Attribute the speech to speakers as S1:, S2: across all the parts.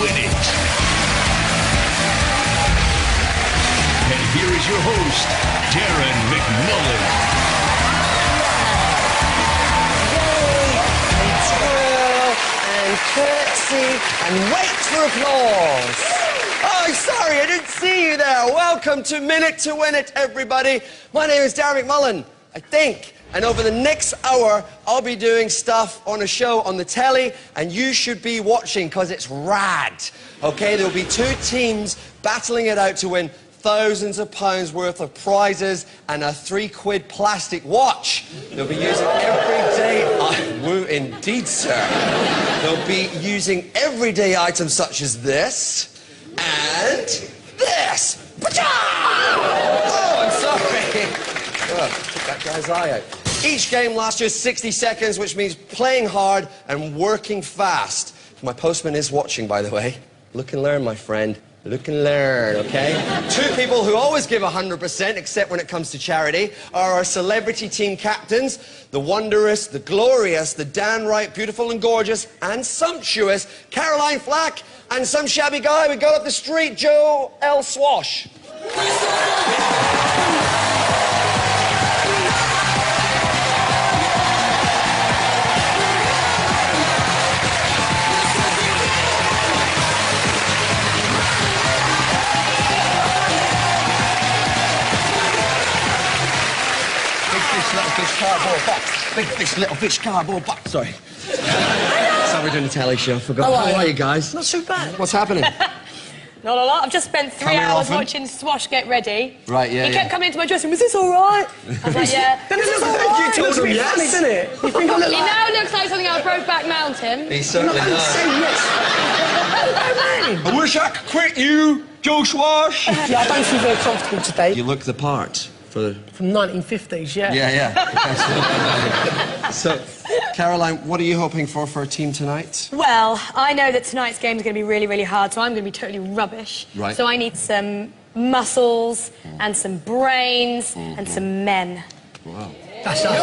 S1: win it. And here is your host, Darren McMullen.
S2: and curtsy and wait for applause. Oh, sorry, I didn't see you there. Welcome to Minute to Win It, everybody. My name is Darren McMullen, I think. And over the next hour, I'll be doing stuff on a show on the telly, and you should be watching because it's rad. Okay, there'll be two teams battling it out to win thousands of pounds worth of prizes and a three quid plastic watch. They'll be using everyday. I- Woo, indeed, sir. They'll be using everyday items such as this and this. Pacha! Oh, I'm sorry. that guy's eye out. Each game lasts just 60 seconds, which means playing hard and working fast. My postman is watching, by the way. Look and learn, my friend. Look and learn, okay? Two people who always give 100%, except when it comes to charity, are our celebrity team captains, the wondrous, the glorious, the downright beautiful and gorgeous and sumptuous Caroline Flack and some shabby guy we got up the street, Joe L. Swash. Cardboard box. Big fish, little fish, cardboard box. Sorry. Sorry, we're doing a telly show. Forgot.
S3: Hello.
S2: How are you guys?
S3: Not so bad.
S2: What's happening?
S4: Not a lot. I've just spent three
S2: Come
S4: hours
S2: often?
S4: watching Swash get ready.
S2: Right, yeah,
S4: He
S2: yeah.
S4: kept coming into my dressing room. Is this all right? I was like, yeah.
S3: Then
S4: Is
S3: it
S4: this
S3: looks
S4: all
S3: like you
S4: right?
S3: told him yes. Funny, doesn't it? You think I look
S4: He
S3: like...
S4: now looks like something out of Brokeback Mountain.
S2: He certainly
S3: Say
S2: does.
S3: yes.
S2: I wish I could quit you, Joe Swash.
S3: Yeah, I don't feel very comfortable today.
S2: You look the part for the.
S3: From 1950s, yeah.
S2: Yeah, yeah. so, Caroline, what are you hoping for for a team tonight?
S4: Well, I know that tonight's game is going to be really, really hard, so I'm going to be totally rubbish.
S2: Right.
S4: So I need some muscles and some brains and mm-hmm. some men.
S2: Wow.
S3: That's us.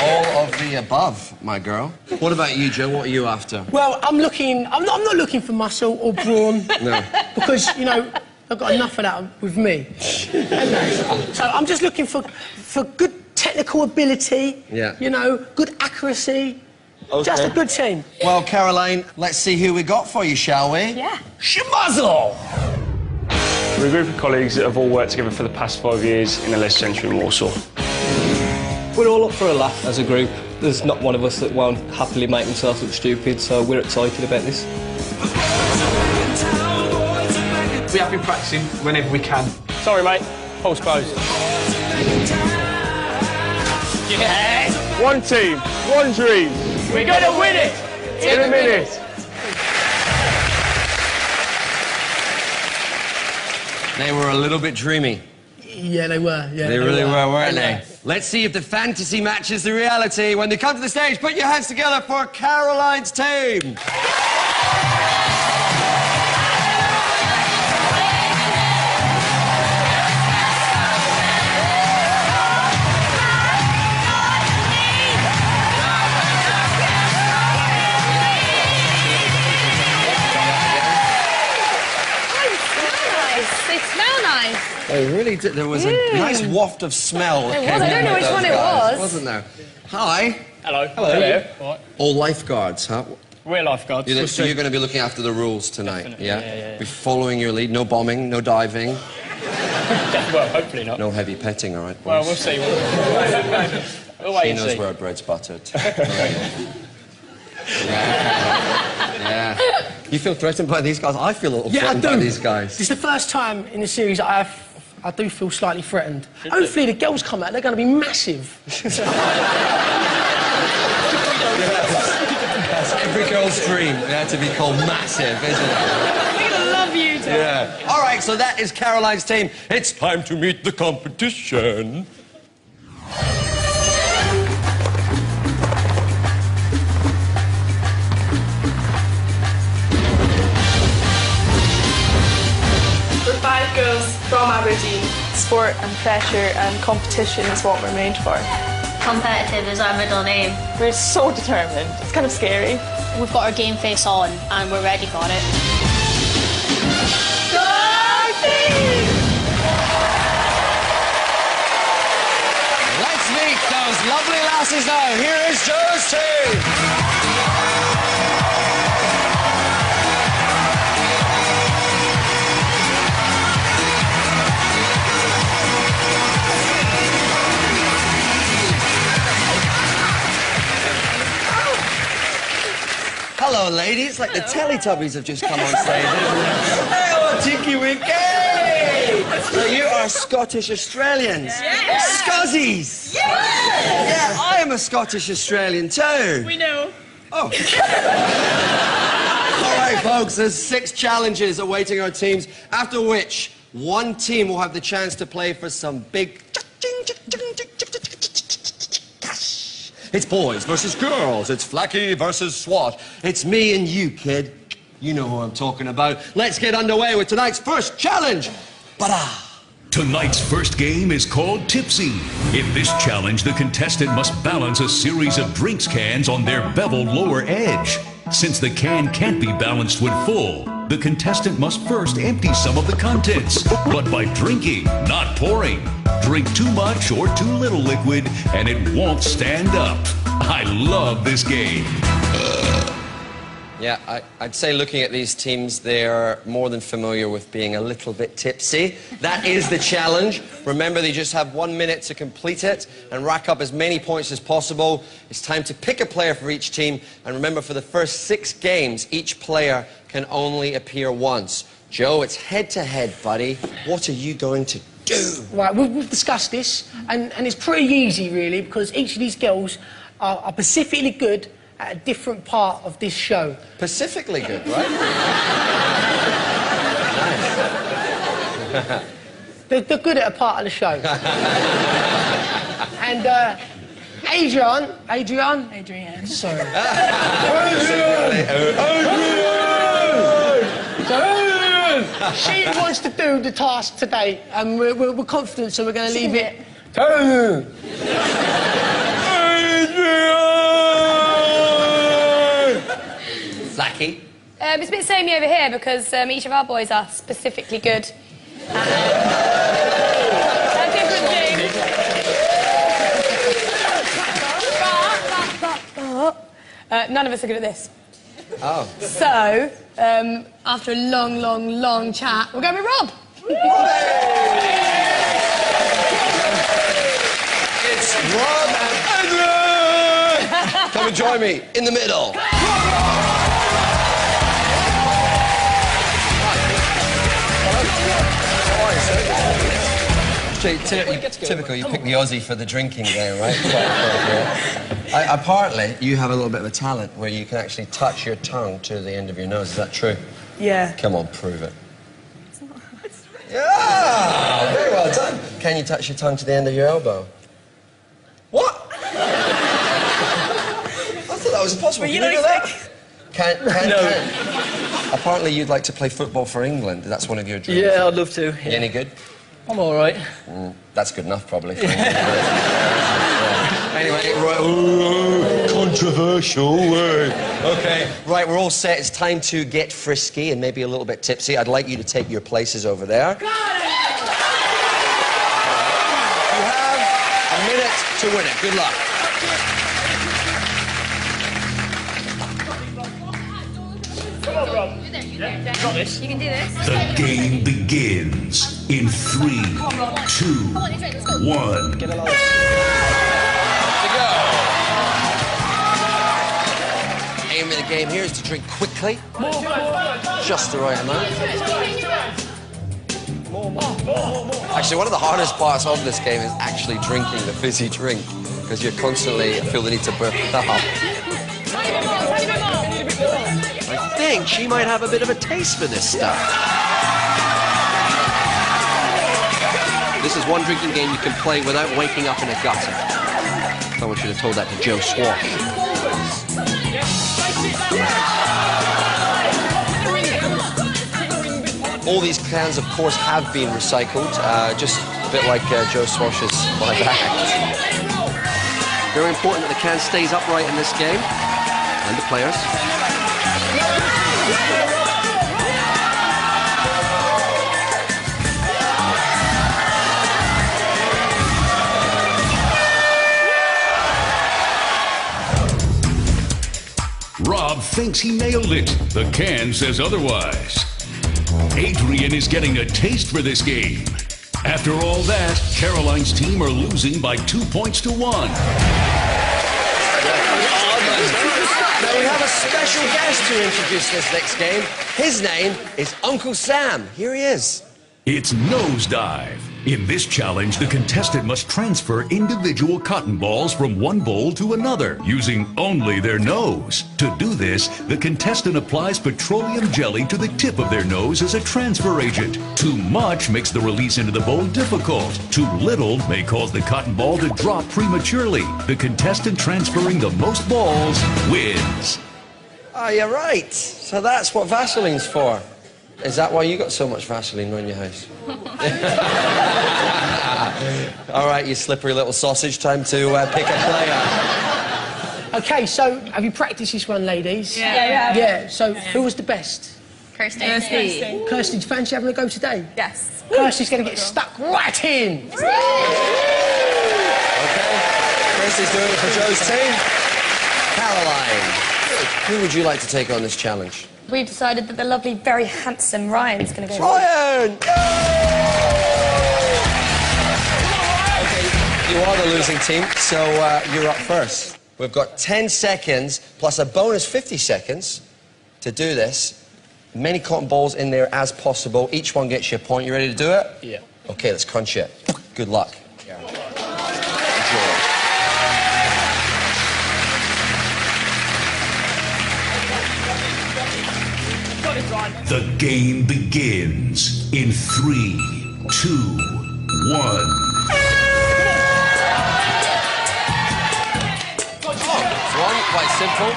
S2: All of the above, my girl. What about you, Joe? What are you after?
S3: Well, I'm looking... I'm not, I'm not looking for muscle or brawn.
S2: No.
S3: Because, you know, I've got enough of that with me. so I'm just looking for, for good technical ability.
S2: Yeah.
S3: You know, good accuracy. Just a good team.
S2: Well, Caroline, let's see who we got for you, shall we?
S4: Yeah.
S2: Shemazel!
S5: We're a group of colleagues that have all worked together for the past five years in the Les Centre in Warsaw.
S6: We're all up for a laugh as a group. There's not one of us that won't happily make themselves look stupid, so we're excited about this.
S7: We have been practicing whenever we can.
S5: Sorry, mate. Pulse closed. One team, one dream. We're gonna win it in a minute.
S2: They were a little bit dreamy.
S3: Yeah, they were. Yeah,
S2: They really were, weren't
S3: They
S2: they? Let's see if the fantasy matches the reality. When they come to the stage, put your hands together for Caroline's team.
S4: They
S2: really did. There was a nice waft of smell.
S4: There was. I don't know which
S2: those
S4: one it
S2: guys,
S4: was.
S2: Wasn't there? Hi.
S5: Hello. Hello. Right.
S2: All lifeguards, huh?
S5: We're lifeguards.
S2: You're, so you're going to be looking after the rules tonight, yeah?
S5: yeah, yeah, yeah.
S2: Be following your lead. No bombing, no diving,
S5: well, hopefully not.
S2: no heavy petting, all right? boys.
S5: Well, we'll see. we'll wait
S2: She knows
S5: see.
S2: where bread's buttered. yeah. yeah. You feel threatened by these guys? I feel a little
S3: Yeah, I
S2: threatened
S3: do.
S2: by these guys.
S3: It's the first time in the series I have. I do feel slightly threatened. Hopefully, the girls come out. They're going to be massive.
S2: That's every girl's dream. They had to be called massive, isn't it?
S4: We're going to love you,
S2: Yeah. All right, so that is Caroline's team. It's time to meet the competition.
S8: Girls from Aberdeen. Sport and pressure and competition is what we're made for.
S9: competitive is our middle name.
S8: We're so determined. It's kind of scary.
S9: We've got our game face on and we're ready for it.
S2: Let's meet those lovely lasses now. Here is Joe's team. Hello, ladies. Like the Teletubbies have just come on stage. Hello, Tinky Winky! So you are Scottish Australians.
S8: Yes.
S2: Scuzzies. Yeah, I am a Scottish Australian too.
S8: We know.
S2: Oh. All right, folks, there's six challenges awaiting our teams, after which one team will have the chance to play for some big It's boys versus girls. It's Flacky versus Swash. It's me and you, kid. You know who I'm talking about. Let's get underway with tonight's first challenge. Ba-da!
S1: Tonight's first game is called Tipsy. In this challenge, the contestant must balance a series of drinks cans on their beveled lower edge. Since the can can't be balanced when full, the contestant must first empty some of the contents, but by drinking, not pouring. Drink too much or too little liquid, and it won't stand up. I love this game.
S2: Yeah, I, I'd say looking at these teams, they're more than familiar with being a little bit tipsy. That is the challenge. Remember, they just have one minute to complete it and rack up as many points as possible. It's time to pick a player for each team. And remember, for the first six games, each player can only appear once. Joe, it's head to head, buddy. What are you going to do?
S3: Right, we've, we've discussed this, and, and it's pretty easy, really, because each of these girls are, are specifically good at a different part of this show.
S2: Specifically good, right?
S3: They're, they're good at a part of the show. and uh, Adrian, Adrian,
S8: Adrienne.
S3: sorry. she wants to do the task today, and we're, we're, we're confident, so we're going to leave it. to her.
S2: Flacky.
S4: Um, it's a bit samey over here because um, each of our boys are specifically good. at a different thing. But, but, but, but, uh, none of us are good at this.
S2: Oh.
S4: So, um, after a long, long, long chat, we're going with Rob.
S2: It's Rob and Adrian! Come and join me in the middle. Typical, you pick the Aussie for the drinking game, right? Quite. I, apparently, you have a little bit of a talent where you can actually touch your tongue to the end of your nose. Is that true?
S8: Yeah.
S2: Come on, prove it. Yeah! Very well done. Can you touch your tongue to the end of your elbow? What? I thought that was impossible.
S8: But you
S2: Can
S8: don't
S2: do that? Can, can,
S6: No.
S2: can. Apparently, you'd like to play football for England. That's one of your dreams.
S6: Yeah, I'd love to.
S2: You
S6: Yeah.
S2: any good?
S6: I'm all right.
S2: That's good enough, probably. for England. Yeah. Anyway, right. ooh, controversial. uh, Okay. Right, we're all set. It's time to get frisky and maybe a little bit tipsy. I'd like you to take your places over there. Got it! You have a minute to win it. Good luck.
S4: You can do this.
S1: The game begins in three, two, one.
S2: Aim of the game here is to drink quickly. Just the right amount. Actually, one of the hardest parts of this game is actually drinking the fizzy drink because you constantly feel the need to burp it up. I think she might have a bit of a taste for this stuff. This is one drinking game you can play without waking up in a gutter. Someone should have told that to Joe Swash. All these cans, of course, have been recycled, uh, just a bit like uh, Joe Swash's my. Very important that the can stays upright in this game. And the players.
S1: Thinks he nailed it. The can says otherwise. Adrian is getting a taste for this game. After all that, Caroline's team are losing by two points to one.
S2: Now we have a special guest to introduce this next game. His name is Uncle Sam. Here he is.
S1: It's nosedive. In this challenge, the contestant must transfer individual cotton balls from one bowl to another using only their nose. To do this, the contestant applies petroleum jelly to the tip of their nose as a transfer agent. Too much makes the release into the bowl difficult. Too little may cause the cotton ball to drop prematurely. The contestant transferring the most balls wins.
S2: Oh, you're right. So that's what Vaseline's for. Is that why you got so much Vaseline around your house? All right, you slippery little sausage. Time to uh, pick a player.
S3: Okay, so have you practiced this one, ladies?
S8: Yeah. Yeah, yeah.
S3: Yeah, so who was the best?
S9: Kirsty.
S8: Kirsty.
S3: Kirsty, do you fancy having a go today?
S8: Yes.
S3: Kirsty's going to get stuck right in.
S2: Okay. Kirsty's doing it for Joe's team. Caroline, who would you like to take on this challenge?
S4: We decided that the lovely, very handsome Ryan's going to go.
S2: Ryan! Okay, you are the losing team, so uh, you're up first. We've got 10 seconds plus a bonus 50 seconds to do this. Many cotton balls in there as possible. Each one gets you a point. You ready to do it?
S3: Yeah.
S2: Okay, let's crunch it. Good luck.
S1: The game begins in three, two, one.
S2: One, quite simple.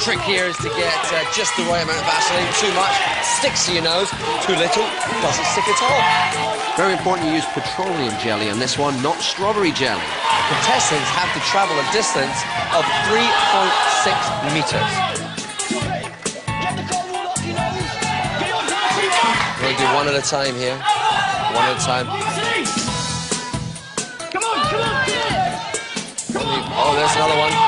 S2: Trick here is to get uh, just the right amount of Vaseline. Too much sticks to your nose. Too little doesn't stick at all. Very important you use petroleum jelly on this one, not strawberry jelly. Contestants have to travel a distance of 3.6 meters. One at a time here. One at a time.
S3: Come on, come on, come on!
S2: Oh, there's another one.
S3: Come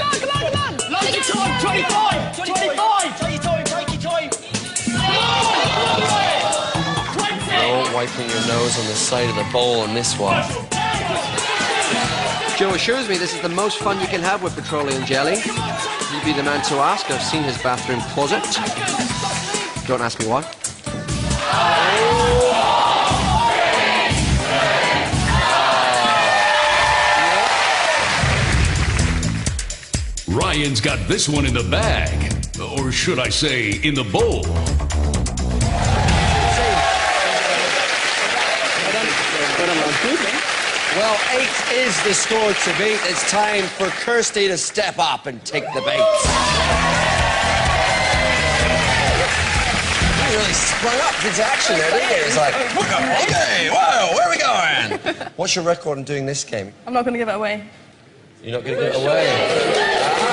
S3: on, come on, come on! Take your time, 25! 25! Take your time, take your time!
S2: No wiping your nose on the side of the bowl on this one. Joe assures me this is the most fun you can have with petroleum jelly. You'd be the man to ask. I've seen his bathroom closet. Don't ask me why.
S1: Ryan's got this one in the bag. Or should I say, in the bowl.
S2: Well, eight is the score to beat. It's time for Kirsty to step up and take the bait. He really sprung up into action there, didn't he? It's like, okay, whoa, where are we going? What's your record in doing this game?
S8: I'm not going to give it away.
S2: You're not going to give it away.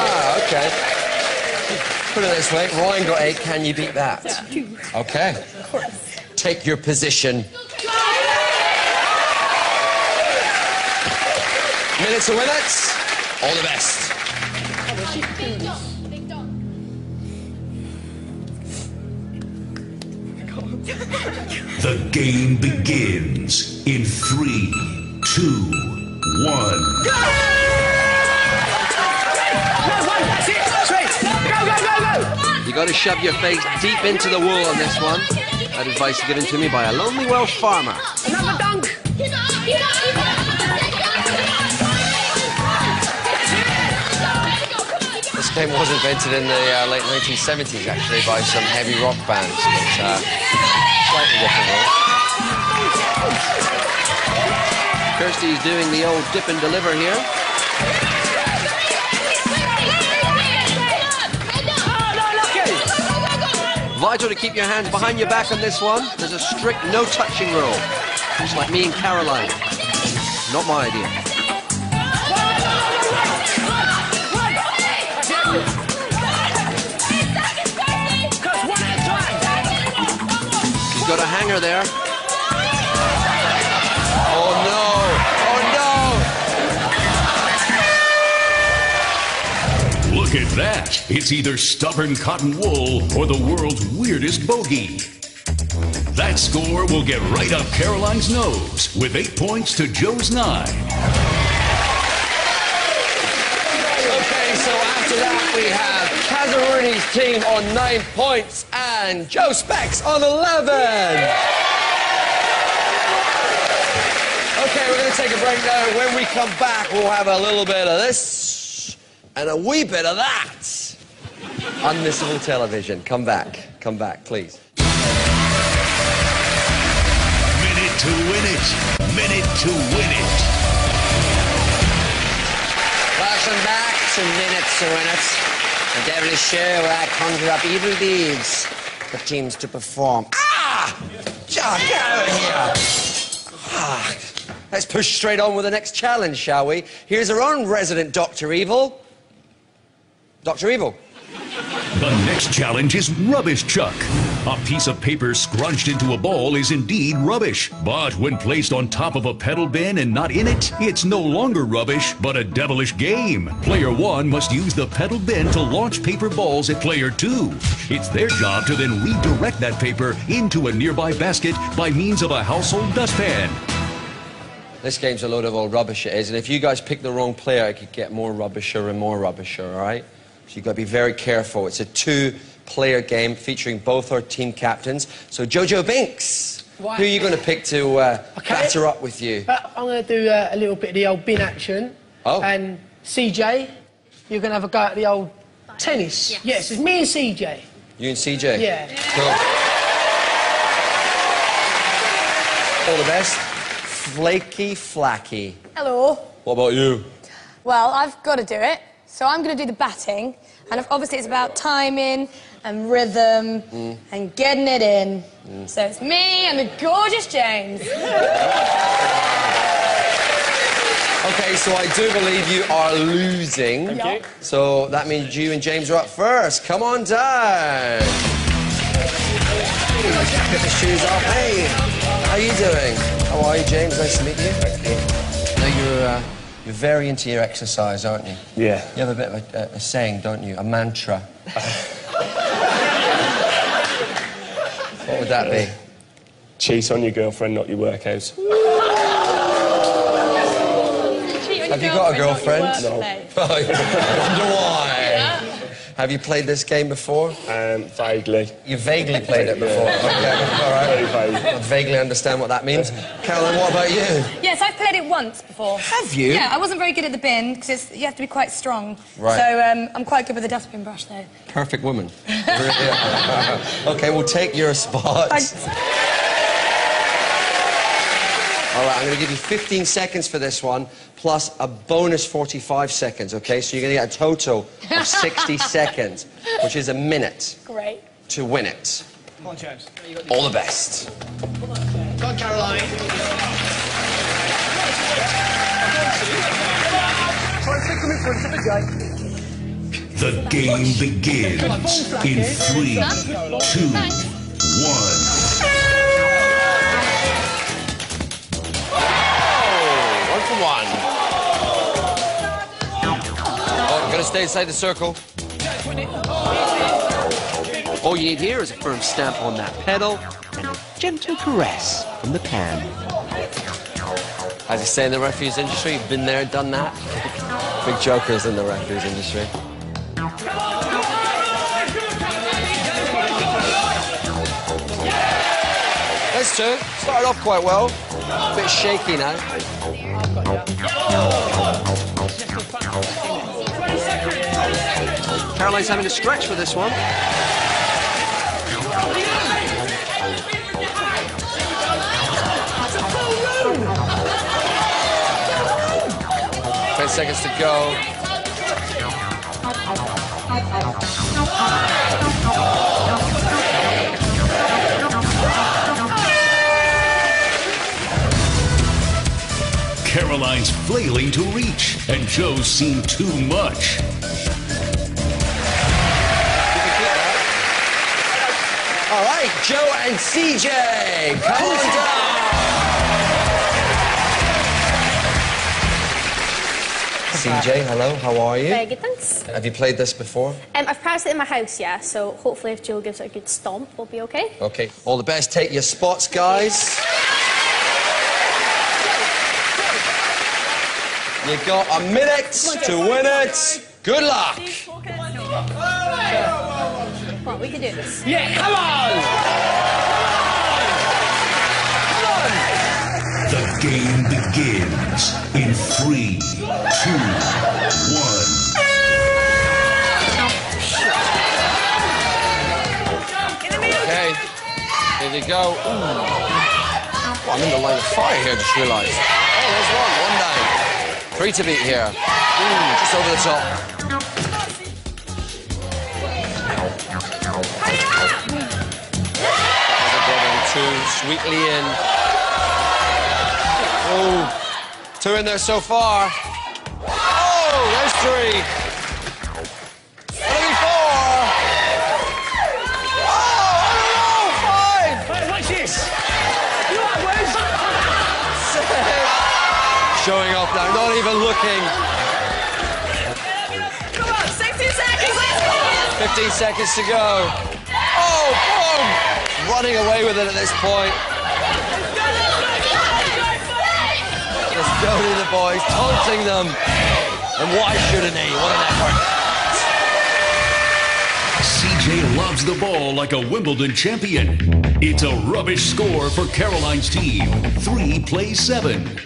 S2: Ah, okay. Put it this way, Ryan got eight. Can you beat that? Okay. Of course. Take your position. Minutes to minutes. All the best.
S1: The game begins in three, two, one.
S3: Go, go!
S2: You got to shove your face deep into the wool on this one. That advice is given to me by a lonely Welsh farmer.
S3: Another dunk!
S2: This game was invented in the uh, late 1970s, actually, by some heavy rock bands, but uh, slightly different. Though. Kirsty's doing the old dip and deliver here. Vital to keep your hands behind your back on this one. There's a strict no touching rule. Just like me and Caroline. Not my idea. He's got a hanger there.
S1: Look at that. It's either stubborn cotton wool or the world's weirdest bogey. That score will get right up Caroline's nose with eight points to Joe's nine.
S2: Okay, so after that we have Kazaruni's team on nine points and Joe Specs on 11. Okay, we're going to take a break now. When we come back, we'll have a little bit of this and a wee bit of that. Unmissable television. Come back. Come back, please.
S1: Minute to win it. Minute to win it.
S2: Welcome back to Minutes to Win It. A devilish show where I conjure up evil deeds for teams to perform. Ah! John, get out of here! Ah. Let's push straight on with the next challenge, shall we? Here's our own resident Dr. Evil. Dr. Evil.
S1: The next challenge is Rubbish Chuck. A piece of paper scrunched into a ball is indeed rubbish. But when placed on top of a pedal bin and not in it, it's no longer rubbish, but a devilish game. Player one must use the pedal bin to launch paper balls at player two. It's their job to then redirect that paper into a nearby basket by means of a household dustpan.
S2: This game's a load of old rubbish, it is. And if you guys pick the wrong player, it could get more rubbisher and more rubbisher, all right? So you've got to be very careful. It's a two-player game featuring both our team captains. So Jojo Binks,
S3: Right.
S2: who are you going to pick to uh,
S3: Okay.
S2: batter up with you?
S3: Uh, I'm going to do uh, a little bit of the old bin action.
S2: Oh.
S3: And CJ, you're going to have a go at the old tennis. Yes, it's me and CJ.
S2: You and CJ?
S3: Yeah.
S2: Cool. All the best. Flaky Flacky.
S4: Hello.
S2: What about you?
S4: Well, I've got to do it. So I'm going to do the batting. And obviously, it's about timing and rhythm and getting it in. Mm. So it's me and the gorgeous James.
S2: Okay, so I do believe you are losing.
S3: Thank you.
S2: So that means you and James are up first. Come on down. Get the shoes off. Hey, how are you doing? How are you, James? Nice to meet you. Now you're very into your exercise, aren't you?
S5: Yeah.
S2: You have a bit of a, a, a saying, don't you? A mantra. what would that be?
S5: Cheat on your girlfriend, not your workout.
S2: Have you got a girlfriend?
S5: No.
S2: Wonder why. Have you played this game before?
S5: Um, vaguely.
S2: You vaguely played it before. Okay, all right.
S5: Very vague.
S2: I vaguely understand what that means. Caroline, what about you?
S4: Yes, I've played it once before.
S2: Have you?
S4: Yeah, I wasn't very good at the bin because you have to be quite strong.
S2: Right.
S4: So um, I'm quite good with the dustbin brush, though.
S2: Perfect woman. okay, we'll take your spot.
S4: Thanks.
S2: All right, I'm going to give you 15 seconds for this one, plus a bonus 45 seconds, okay? So you're going to get a total of 60 seconds, which is a minute
S4: Great.
S2: to win it.
S3: Come on, James.
S2: All the best.
S3: Go on, Caroline. Try and stick them in front of the
S1: The game begins in three, two,
S2: stay inside the circle. All you need here is a firm stamp on that pedal and a gentle caress from the pan. As they say in the refuse industry, you've been there, done that. Big jokers in the refuse industry. That's two. Started off quite well. A bit shaky now. Caroline's having a stretch for this one. Ten seconds to go.
S1: Caroline's flailing to reach, and Joe's seen too much.
S2: All right, Joe and CJ, come on down. CJ, hello, how are you?
S9: Very good, thanks.
S2: Have you played this before?
S9: Um, I've practiced it in my house, yeah, so hopefully if Joe gives it a good stomp, we'll be okay.
S2: Okay, all the best. Take your spots, guys. You've got a minute to win it. Good luck.
S9: Come on, we can do this.
S3: Yeah, come on!
S1: The game begins in three, two, one.
S2: Okay, here they go. Ooh. Oh, I'm in the line of fire here, just realised. Oh, there's one, one down. Three to beat here. Ooh, just over the top. Two, sweetly in. Oh, two in there so far. Oh, there's three. Maybe four. Oh, oh, oh, five.
S3: Hey, watch this! You all right, Wes?
S2: Showing off now, not even looking. 15 seconds to go. Oh, boom! Running away with it at this point. Just go to the boys, taunting them. And why shouldn't he? What an effort.
S1: CJ loves the ball like a Wimbledon champion. It's a rubbish score for Caroline's team. Three plays seven.
S2: Okie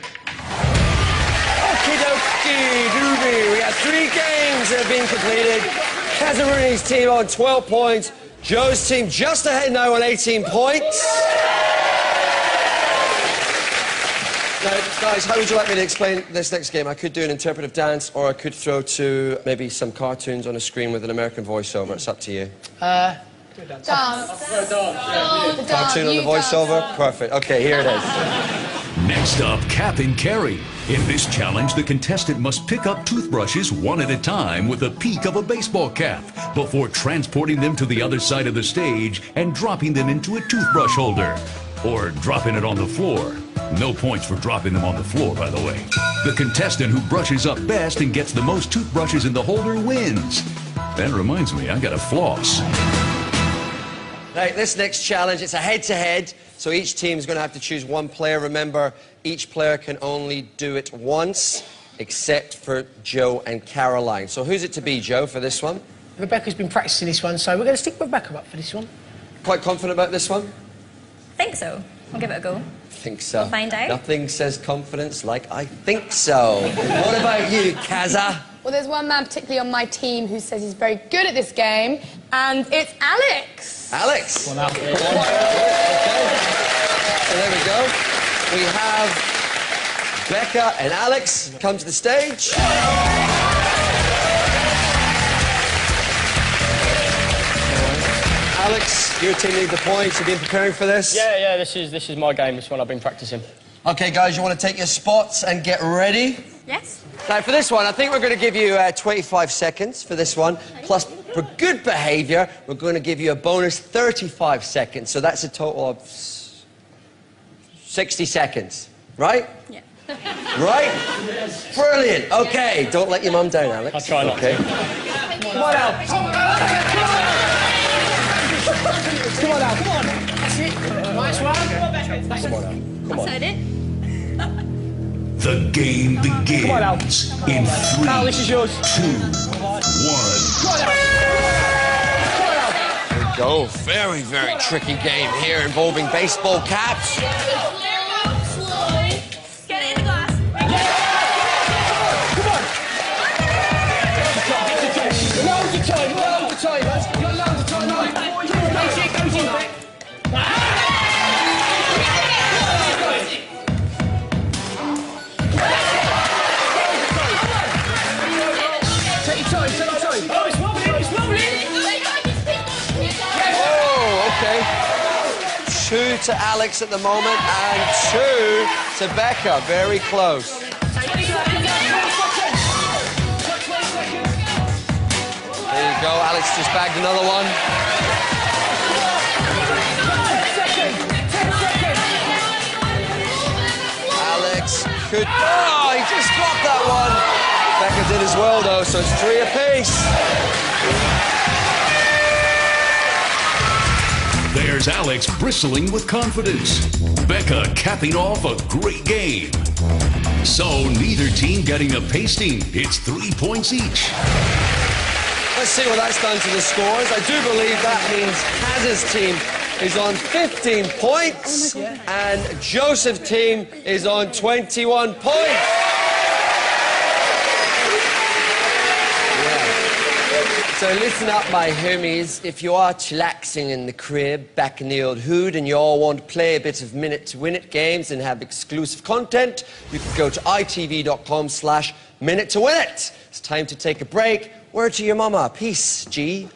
S2: dokie, doobie. We got three games that have been completed. Casamarine's team on 12 points. Joe's team just ahead now on 18 points. Now, guys, how would you like me to explain this next game? I could do an interpretive dance, or I could throw to maybe some cartoons on a screen with an American voiceover. It's up to you.
S4: Uh, Dance.
S2: Cartoon on the voiceover? Perfect. Okay, here it is.
S1: Next up, Cap and Carry. In this challenge, the contestant must pick up toothbrushes one at a time with the peak of a baseball cap before transporting them to the other side of the stage and dropping them into a toothbrush holder. Or dropping it on the floor. No points for dropping them on the floor, by the way. The contestant who brushes up best and gets the most toothbrushes in the holder wins. That reminds me, I got a floss.
S2: Right, this next challenge, it's a head-to-head, so each team is going to have to choose one player. Remember, each player can only do it once, except for Joe and Caroline. So who's it to be, Joe, for this one?
S3: Rebecca's been practicing this one, so we're going to stick Rebecca up for this one.
S2: Quite confident about this one?
S10: Think so. I'll give it a go.
S2: think so.
S10: find out.
S2: Nothing says confidence like I think so. what about you, Kaza?
S4: Well, there's one man particularly on my team who says he's very good at this game, and it's Alex.
S2: Alex. Well, okay. So there we go. We have Becca and Alex come to the stage. Alex, your team need the points. You've been preparing for this?
S6: Yeah, yeah, this is this is my game. This one I've been practicing.
S2: Okay, guys, you want to take your spots and get ready?
S9: Yes?
S2: Now, for this one, I think we're going to give you uh, 25 seconds for this one. Plus, for good behaviour, we're going to give you a bonus 35 seconds. So that's a total of s- 60 seconds, right?
S9: Yeah.
S2: Right? Brilliant. Okay, don't let your mum down, Alex.
S6: I'll try not
S2: okay.
S6: to.
S3: Come on, Al. Come on, Al. Come on. That's it. Nice one. That's
S2: Come on, Al. Come on.
S9: Said it.
S1: The game
S3: on,
S1: begins in three,
S3: Al, this is yours.
S1: two, one.
S2: Go. Very, very tricky game here involving baseball caps. to Alex at the moment and two to Becca. Very close. There you go. Alex just bagged another one. Could... Oh, he just blocked that one. Becca did as well, though, so it's three apiece.
S1: There's Alex bristling with confidence. Becca capping off a great game. So neither team getting a pasting. It's three points each.
S2: Let's see what that's done to the scores. I do believe that means Kaz's team is on 15 points oh and Joseph's team is on 21 points. So listen up, my homies. If you are chillaxing in the crib, back in the old hood, and you all want to play a bit of minute to win it games and have exclusive content, you can go to itv.com slash minute to win it. It's time to take a break. Word to your mama. Peace, G.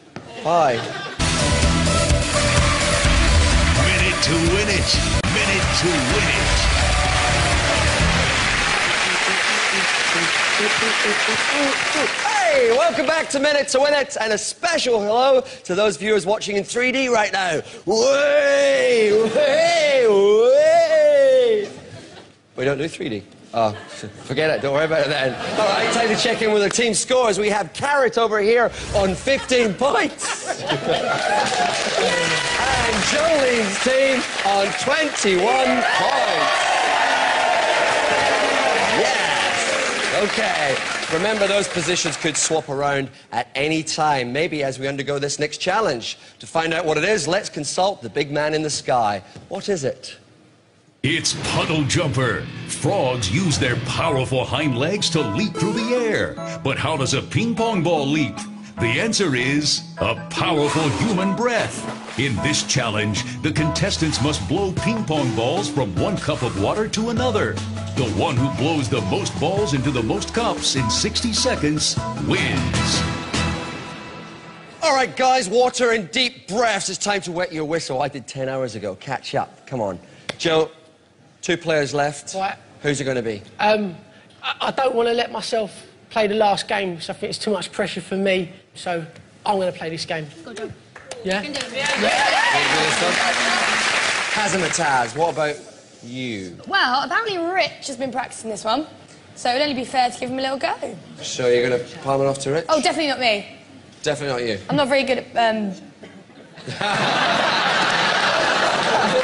S2: Bye.
S1: Minute to win it. Minute to win it.
S2: Hey, welcome back to Minute to Win It, and a special hello to those viewers watching in 3D right now. Way, way, way. We don't do 3D. Oh, ah, forget it. Don't worry about it then. All right, time to check in with the team scores. We have Carrot over here on 15 points. and Jolene's team on 21 points. Yes. Okay. Remember, those positions could swap around at any time, maybe as we undergo this next challenge. To find out what it is, let's consult the big man in the sky. What is it?
S1: It's Puddle Jumper. Frogs use their powerful hind legs to leap through the air. But how does a ping pong ball leap? The answer is a powerful human breath. In this challenge, the contestants must blow ping pong balls from one cup of water to another. The one who blows the most balls into the most cups in 60 seconds wins.
S2: All right, guys, water and deep breaths. It's time to wet your whistle. I did 10 hours ago. Catch up. Come on. Joe, two players left.
S3: Right.
S2: Who's it going to be?
S3: Um, I, I don't want to let myself play the last game because I think it's too much pressure for me. So I'm going to play this game.
S9: Go, Joe.
S3: Yeah?
S2: Kazamataz, what about you?
S4: Well, apparently Rich has been practicing this one, so it'd only be fair to give him a little go.
S2: So you're going to palm it off to Rich?
S4: Oh, definitely not me.
S2: Definitely not you.
S4: I'm not very good at. Um...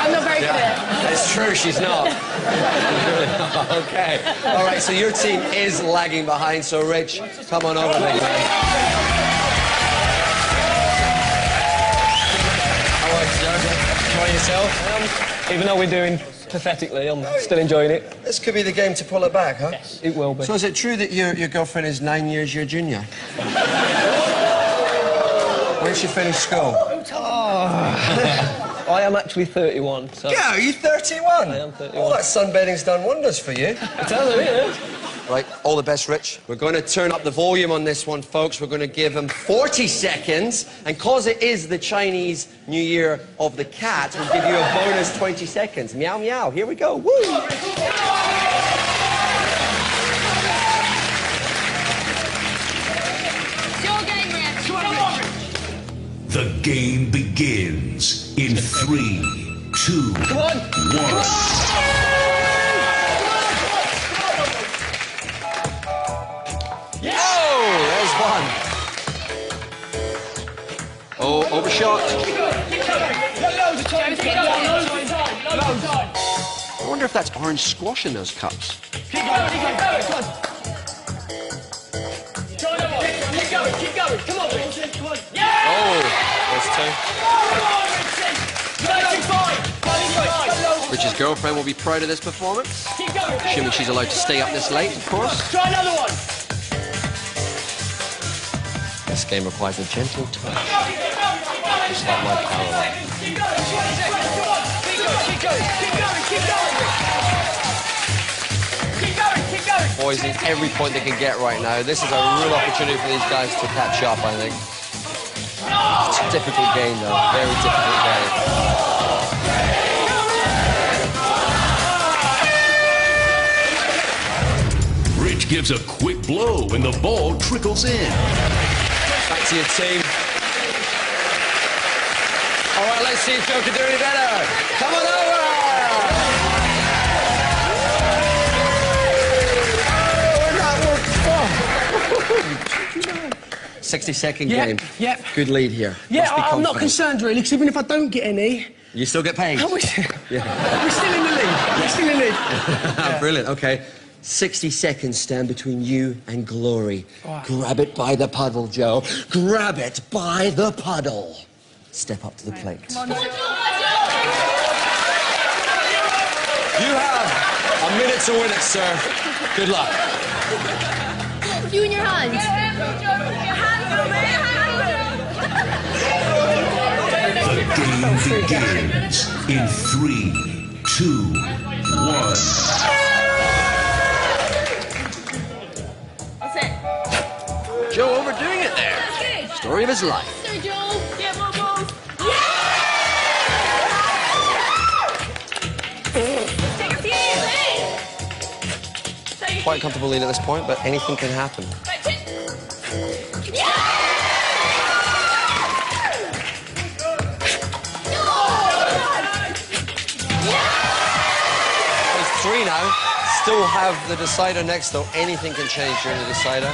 S4: I'm not very good at it.
S2: It's true, she's not. okay. All right, so your team is lagging behind, so Rich, come on over, big man. Yourself?
S6: Even though we're doing pathetically, I'm still enjoying it.
S2: This could be the game to pull it back, huh?
S3: Yes.
S6: It will be.
S2: So is it true that your, your girlfriend is nine years your junior? when she finish school?
S6: Oh, I am actually 31, so...
S2: Yeah, are you 31?
S6: I am 31.
S2: Oh, that sunbathing's done wonders for you.
S6: It's over, yeah.
S2: Right, all the best, Rich. We're going to turn up the volume on this one, folks. We're going to give him 40 seconds. And because it is the Chinese New Year of the cat, we'll give you a bonus 20 seconds. Meow, meow. Here we go. Woo!
S4: It's your game, Rich. Come on.
S1: The game begins in three, two, one.
S2: Oh, there's one. Oh, overshot. I wonder if that's orange squash in those cups. Oh, Rich's girlfriend will be proud of this performance. Assuming she's allowed to stay up this late, of course.
S3: Try another one.
S2: This game requires a gentle touch. Just like my Caroline. Boys need every point they can get right now. This is a real opportunity for these guys to catch up, I think. It's a difficult game, though. Very difficult game.
S1: Gives a quick blow and the ball trickles in.
S2: Back to your team. All right, let's see if Joe can do any better. Come on over. 60 second
S3: yep,
S2: game.
S3: Yep.
S2: Good lead here.
S3: Yeah, I'm not concerned really, because even if I don't get any.
S2: You still get paid.
S3: Are we, yeah. we're still in the lead. We're still in the lead. yeah.
S2: Brilliant, okay. 60 seconds stand between you and glory.
S3: Right.
S2: Grab it by the puddle, Joe. Grab it by the puddle. Step up to the plate. You have a minute to win it, sir. Good luck.
S9: You in your hand.
S1: The game begins in three, two, one.
S2: Story of his life.
S9: There, Joel. Get more balls.
S8: Take a few.
S2: Quite comfortable lead at this point, but anything can happen. There's three now. Still have the decider next, though. Anything can change during the decider.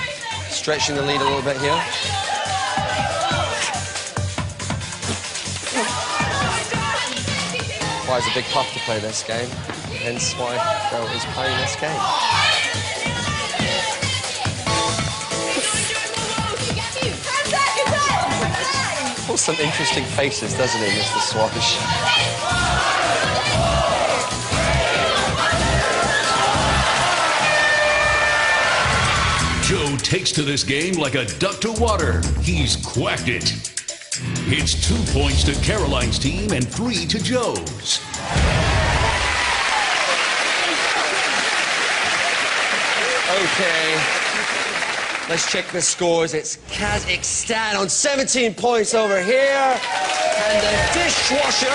S2: Stretching the lead a little bit here. Requires a big puff to play this game. Hence why Joe is playing this game. Pulls some interesting faces, doesn't he, Mr. Swash?
S1: Joe takes to this game like a duck to water. He's quacked it. It's two points to Caroline's team and three to Joe's.
S2: Okay. Let's check the scores. It's Kazakhstan on 17 points over here, and the dishwasher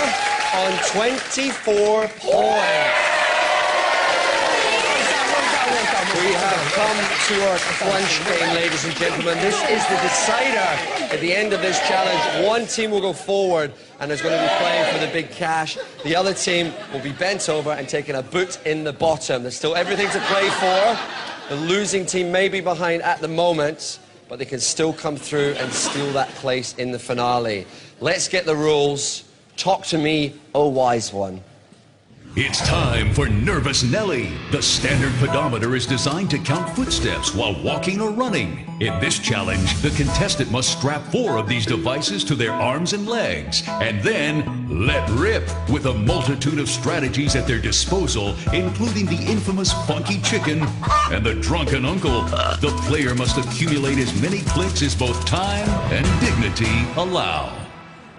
S2: on 24 points. We have come to our crunch game, ladies and gentlemen. This is the decider. At the end of this challenge, one team will go forward and is going to be playing for the big cash. The other team will be bent over and taking a boot in the bottom. There's still everything to play for. The losing team may be behind at the moment, but they can still come through and steal that place in the finale. Let's get the rules. Talk to me, oh wise one.
S1: It's time for Nervous Nelly. The standard pedometer is designed to count footsteps while walking or running. In this challenge, the contestant must strap four of these devices to their arms and legs, and then let rip with a multitude of strategies at their disposal, including the infamous funky chicken and the drunken uncle. The player must accumulate as many clicks as both time and dignity allow.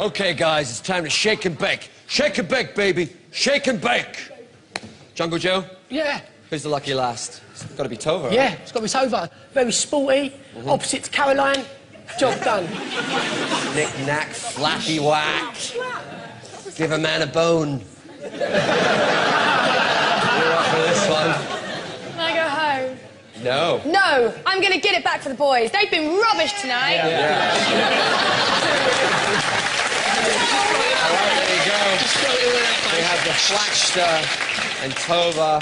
S2: Okay, guys, it's time to shake and bake. Shake and bake, baby. Shake and bake. Jungle Joe,
S3: Yeah.
S2: who's the lucky last? It's got to be Tova.
S3: Yeah, it's got to be Tova. Very sporty, mm-hmm. opposite to Caroline. Job done.
S2: Knick knack, flappy whack. Give a man a bone. You're up for this one.
S4: Can I go home?
S2: No.
S4: No, I'm going to get it back for the boys. They've been rubbish tonight.
S2: All right, there you go. We have the Flagster and Tova.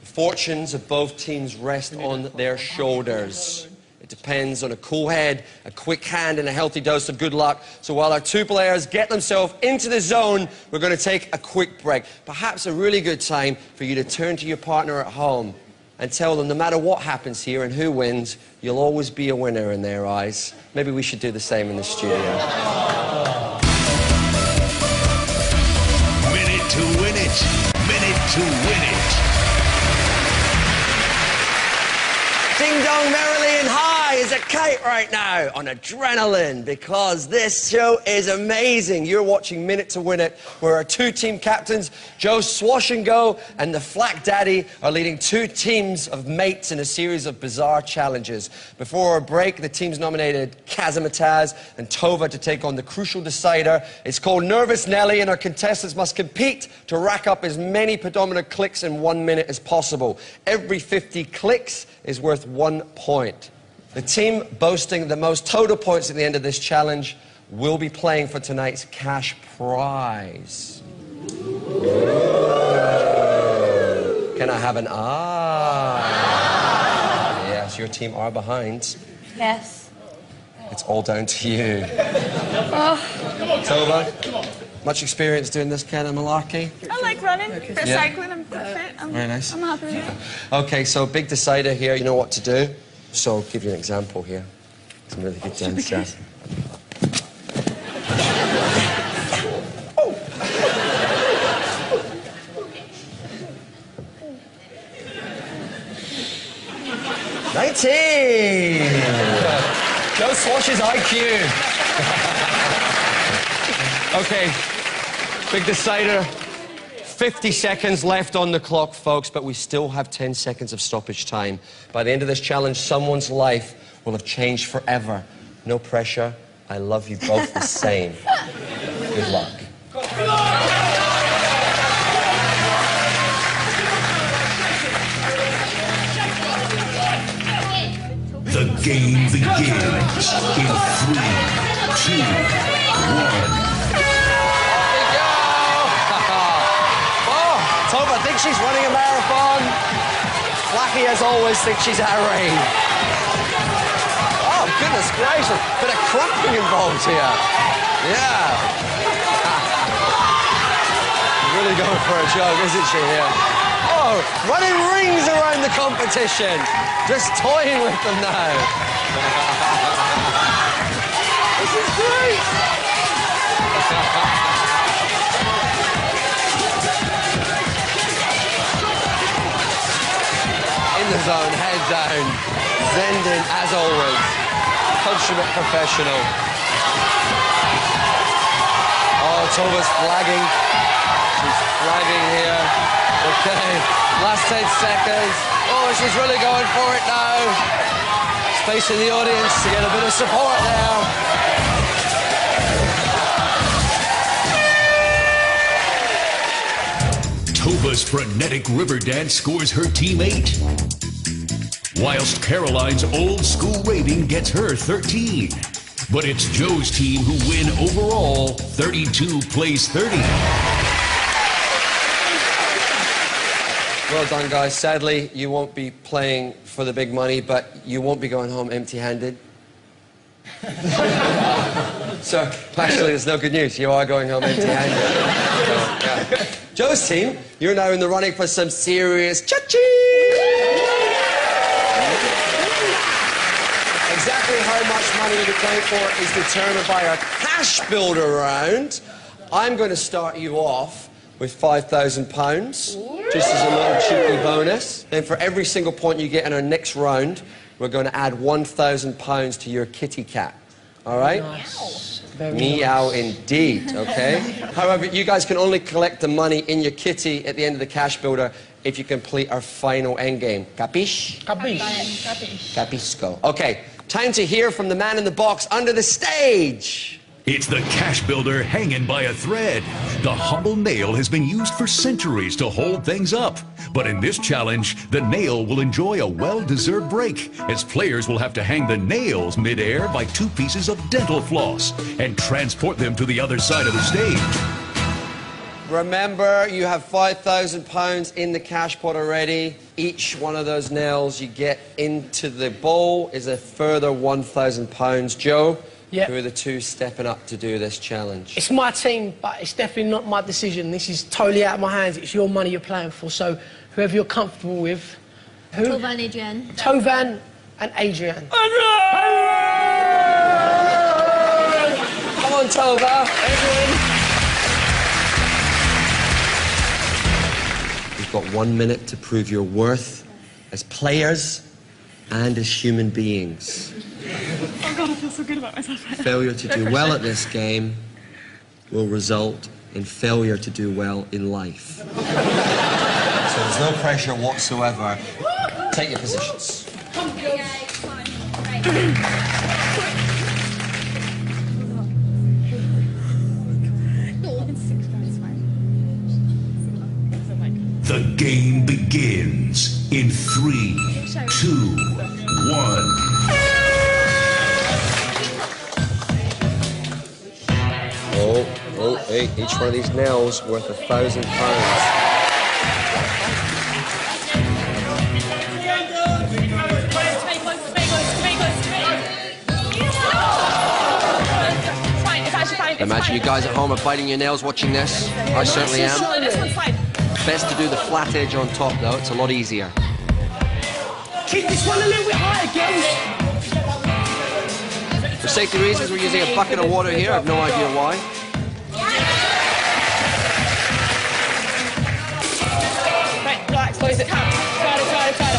S2: The Fortunes of both teams rest on their shoulders. It depends on a cool head, a quick hand, and a healthy dose of good luck. So while our two players get themselves into the zone, we're going to take a quick break. Perhaps a really good time for you to turn to your partner at home and tell them no matter what happens here and who wins, you'll always be a winner in their eyes. Maybe we should do the same in the studio.
S1: To win it. Minute to win it.
S2: Ding dong and is a kite right now on adrenaline because this show is amazing. You're watching Minute to Win It, where our two team captains, Joe Swash and Go and the Flack Daddy, are leading two teams of mates in a series of bizarre challenges. Before our break, the teams nominated Kazamataz and Tova to take on the crucial decider. It's called Nervous Nelly, and our contestants must compete to rack up as many pedometer clicks in one minute as possible. Every 50 clicks is worth one point. The team boasting the most total points at the end of this challenge will be playing for tonight's cash prize. Can I have an ah? Yes, your team are behind.
S4: Yes.
S2: It's all down to you.
S4: Oh.
S2: Tova, much experience doing this kind of malarkey?
S8: I like running. Bit
S2: Yeah.
S8: cycling. I'm fit. I'm,
S2: Very nice.
S8: I'm happy.
S2: Okay, so big decider here. You know what to do. So I'll give you an example here. Some really good dancers. Oh! Nineteen. Joe Swash's IQ. okay, big decider. 50 seconds left on the clock, folks, but we still have 10 seconds of stoppage time. By the end of this challenge, someone's life will have changed forever. No pressure. I love you both the same. Good luck.
S1: The game begins in three, two, one.
S2: She's running a marathon. Flacky, as always, thinks she's rain. Oh, goodness gracious. Bit of cramping involved here. Yeah. really going for a joke, isn't she here? Oh, running rings around the competition. Just toying with them now. this is great. Zone, head down. Zendin, as always. Consummate professional. Oh, Tova's flagging. She's flagging here. Okay, last 10 seconds. Oh, she's really going for it now. In the audience to get a bit of support now.
S1: Tova's frenetic river dance scores her team eight. Whilst Caroline's old school raving gets her 13. But it's Joe's team who win overall 32 plays 30.
S2: Well done, guys. Sadly, you won't be playing for the big money, but you won't be going home empty handed. so, actually, there's no good news. You are going home empty handed. Joe's team, you're now in the running for some serious cha-ching! Exactly how much money you'll be playing for is determined by our cash builder round. I'm going to start you off with £5,000, just as a little cheeky bonus. Then for every single point you get in our next round, we're going to add £1,000 to your kitty cat. All right? Meow indeed, okay? However, you guys can only collect the money in your kitty at the end of the cash builder if you complete our final end game. Capiche? Capisco. Okay, time to hear from the man in the box under the stage.
S1: It's the cash builder hanging by a thread. The humble nail has been used for centuries to hold things up. But in this challenge, the nail will enjoy a well deserved break, as players will have to hang the nails midair by two pieces of dental floss and transport them to the other side of the stage.
S2: Remember, you have £5,000 in the cash pot already. Each one of those nails you get into the bowl is a further £1,000. Joe,
S3: Yep.
S2: who are the two stepping up to do this challenge?
S3: It's my team, but it's definitely not my decision. This is totally out of my hands. It's your money you're playing for. So whoever you're comfortable with. Who?
S9: Tovan and Adrian.
S3: Tovan and Adrian.
S2: Come on, Tova. You've got one minute to prove your worth as players and as human beings.
S8: Oh god, I feel so good about myself.
S2: Failure to do well at this game will result in failure to do well in life. So there's no pressure whatsoever. Take your positions.
S1: The game begins in three, two, one.
S2: Oh, oh, hey, each one of these nails worth a thousand pounds. Imagine you guys at home are biting your nails watching this. I certainly am. Best to do the flat edge on top, though. It's a lot easier.
S3: Keep this one a little bit higher, girls.
S2: For safety reasons, we're using a bucket of water here. I have no idea why.
S3: Right, relax, close it. Try it, try it, try it.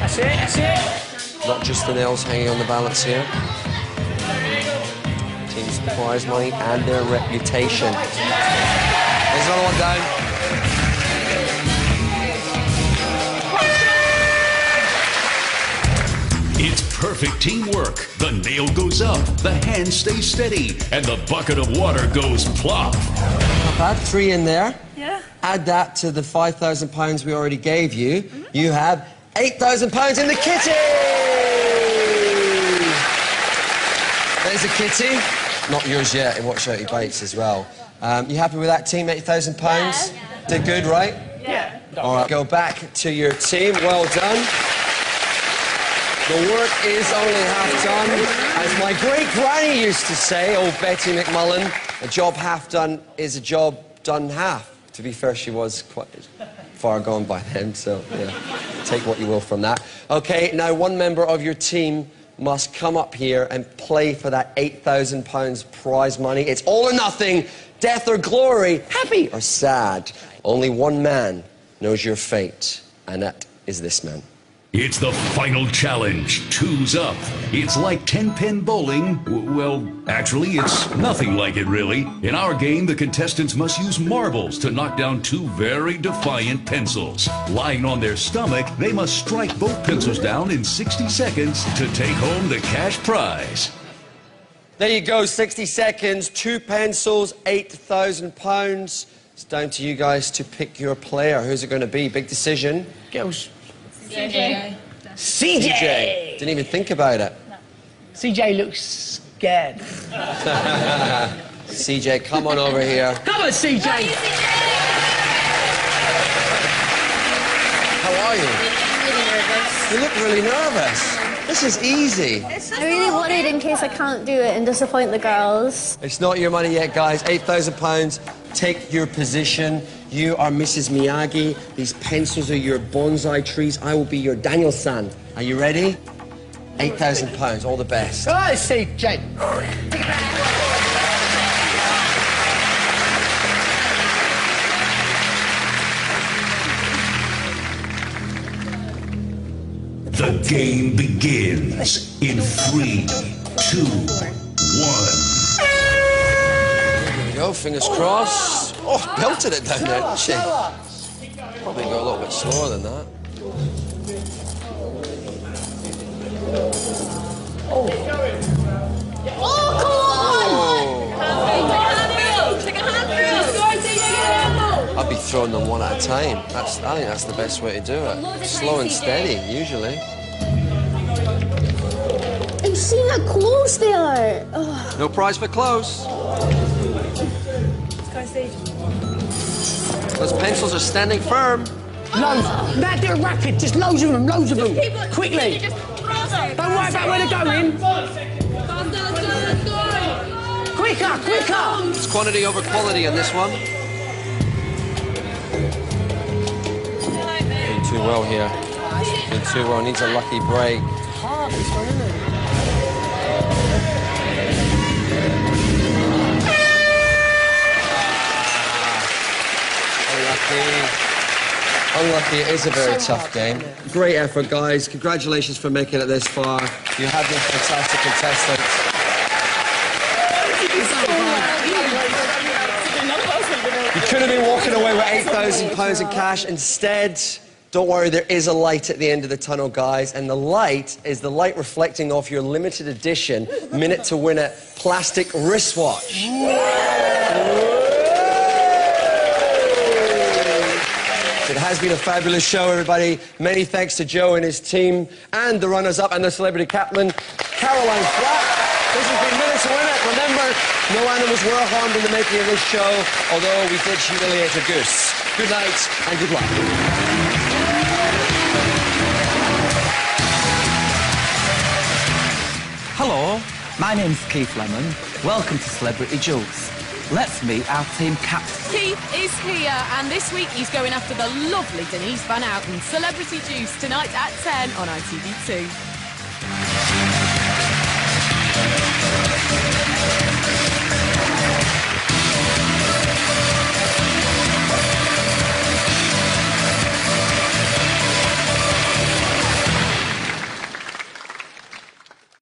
S3: That's it, that's it.
S2: Not just the nails hanging on the balance here. Team's prize money and their reputation. There's another one down.
S1: It's perfect teamwork. The nail goes up, the hand stays steady, and the bucket of water goes plop.
S2: Not bad. Three in there.
S8: Yeah.
S2: Add that to the five thousand pounds we already gave you. Mm-hmm. You have eight thousand pounds in the kitty. There's a kitty. Not yours yet. And watch out he bites as well. Um, you happy with that team? Eight thousand pounds. Did good, right?
S3: Yeah.
S2: All right. Go back to your team. Well done. The work is only half done. As my great granny used to say, old Betty McMullen, a job half done is a job done half. To be fair, she was quite far gone by then, so yeah, take what you will from that. Okay, now one member of your team must come up here and play for that £8,000 prize money. It's all or nothing, death or glory, happy or sad. Only one man knows your fate, and that is this man.
S1: It's the final challenge. Two's up. It's like 10 pin bowling. W- Well, actually, it's nothing like it, really. In our game, the contestants must use marbles to knock down two very defiant pencils. Lying on their stomach, they must strike both pencils down in 60 seconds to take home the cash prize.
S2: There you go, 60 seconds, two pencils, £8,000. It's down to you guys to pick your player. Who's it going to be? Big decision.
S3: Girls.
S4: CJ.
S3: CJ.
S2: Didn't even think about it.
S3: CJ looks scared.
S2: CJ, come on over here.
S3: Come on, CJ.
S2: How are you? You look really nervous. This is easy.
S9: I'm really worried in case I can't do it and disappoint the girls.
S2: It's not your money yet, guys. £8,000. Take your position. You are Mrs. Miyagi. These pencils are your bonsai trees. I will be your Daniel san. Are you ready? £8,000. All the best.
S3: I on, CJ.
S1: The game begins in three, two, one.
S2: There we go. Fingers crossed. Oh, belted it down there, didn't she? Probably go a little bit slower than that. Oh. Oh come on. I'd be throwing them one at a time. That's, I think that's the best way to do it. Slow and steady, usually.
S9: I've seen how close they are. Ugh.
S2: No prize for close. Those pencils are standing firm.
S3: Loads. Now do it rapid. Just loads of them, loads of them. Quickly. Don't worry about where they're going. Quicker, quicker.
S2: It's quantity over quality in this one. Doing too well here. Doing too well. Needs a lucky break. Unlucky. It is a very tough game. Great effort, guys. Congratulations for making it this far. You have been fantastic contestants. You could have been walking away with £8,000 in cash. Instead, don't worry, there is a light at the end of the tunnel, guys. And the light is the light reflecting off your limited edition minute to win it plastic wristwatch. Has been a fabulous show, everybody. Many thanks to Joe and his team and the runners-up and the celebrity captain, Caroline Flack. This has been Minutes to Win It. Remember, no animals were harmed in the making of this show, although we did humiliate a goose. Good night and good luck.
S11: Hello, my name's Keith Lemon. Welcome to Celebrity Juice. Let's meet our team captain.
S12: Keith is here, and this week he's going after the lovely Denise Van Outen. Celebrity Juice tonight at 10 on ITV2.